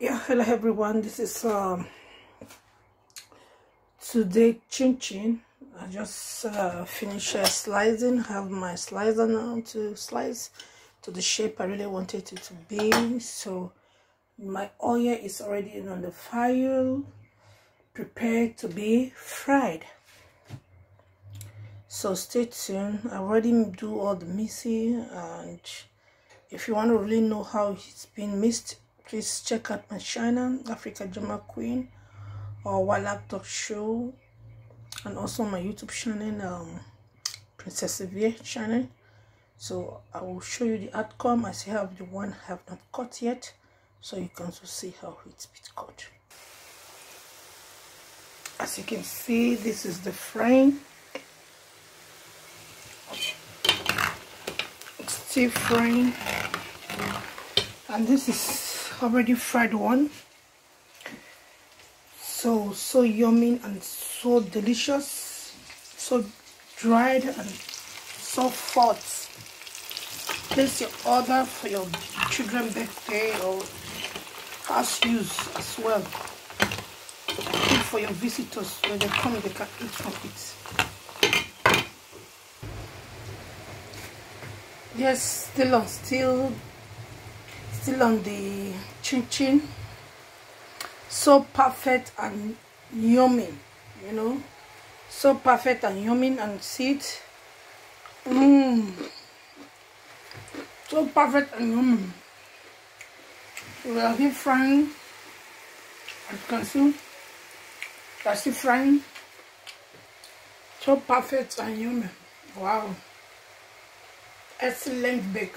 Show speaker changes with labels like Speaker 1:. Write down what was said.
Speaker 1: yeah hello everyone. This is um today chin chin. I just uh, finished uh, slicing have my slicer now to slice to the shape i really wanted it to be. So my oil is already on the fire prepared to be fried. So stay tuned. I already do all the mixing and if you want to really know how it's been mixed please check out my channel africa drama queen or Wala talk show and also my youtube channel um princess Ivie channel. So i will show you the outcome. I still have the one I have not cut yet so you can also see how it's been cut. As you can see this is the frame. It's still frame and this is already fried one. So so yummy and so delicious. So dried and so hot. Place your order for your children birthday or house use as well. Eat for your visitors when they come they can eat from it. Yes still still still on the chin chin. So perfect and yummy you know. So perfect and yummy and see it mmm. So perfect and yummy. We are here frying. As you can see that's the frying. So perfect and yummy. Wow. Excellent bake